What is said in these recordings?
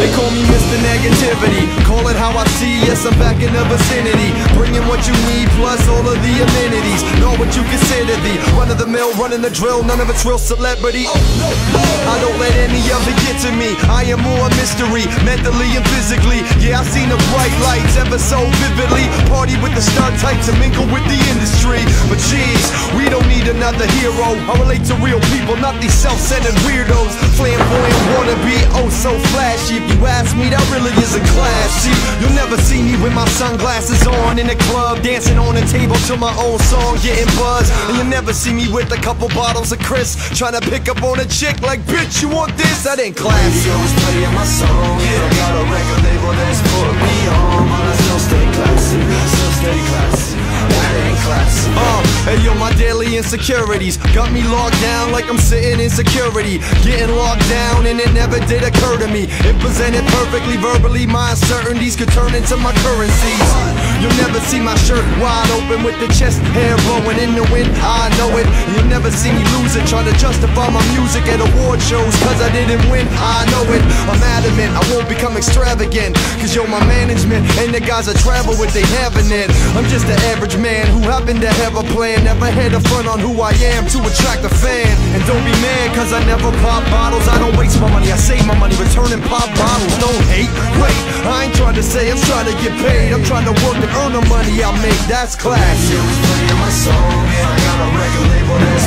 They call me Mr. Negativity. Call it how I see, yes, I'm back in the vicinity. Bringing what you need, plus all of the amenities. Know what you consider the run of the mill, running the drill, none of it's real celebrity. I don't let any of it get to me. I am more a mystery, mentally and physically. Yeah, I've seen the bright lights ever so vividly. Party with the star types and mingle with the industry. Need another hero. I relate to real people, not these self-centered weirdos. Flamboyant wannabe, oh so flashy. If you ask me, that really is a class. You'll never see me with my sunglasses on in the club, dancing on a table to my own song, getting buzzed. And you'll never see me with a couple bottles of Cris, trying to pick up on a chick like, bitch, you want this? That ain't classy. Radio's playing my song I got a record label insecurities got me locked down like I'm sitting in security. Getting locked down and it never did occur to me. It presented perfectly verbally, my uncertainties could turn into my currencies. You'll never see my shirt wide open with the chest hair blowing in the wind. I know it. You'll never see me lose it, trying to justify my music at award shows cause I didn't win. I know it. I'm adamant, Won't become extravagant. Cause yo, my management and the guys I travel with, they having it. I'm just an average man who happened to have a plan. Never had a front on who I am to attract a fan. And don't be mad cause I never pop bottles. I don't waste my money, I save my money returning pop bottles. Don't hate, wait. I ain't trying to say I'm trying to get paid. I'm trying to work and earn the money I make. That's classy. My song I got a record label that's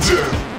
Cause